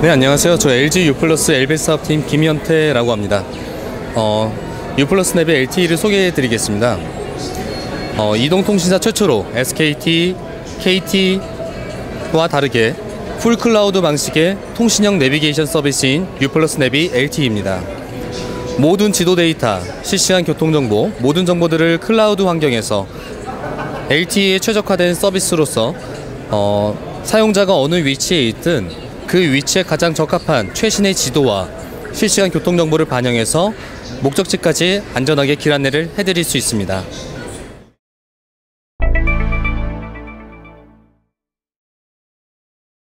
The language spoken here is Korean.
네 안녕하세요. 저 LG U+ Navi 사업팀 김현태라고 합니다. 어, U+ Navi LTE를 소개해 드리겠습니다. 어, 이동통신사 최초로 SKT, KT와 다르게 full 클라우드 방식의 통신형 내비게이션 서비스인 U+ Navi LTE입니다. 모든 지도 데이터, 실시간 교통 정보, 모든 정보들을 클라우드 환경에서 LTE에 최적화된 서비스로서 어, 사용자가 어느 위치에 있든 그 위치에 가장 적합한 최신의 지도와 실시간 교통 정보를 반영해서 목적지까지 안전하게 길 안내를 해드릴 수 있습니다.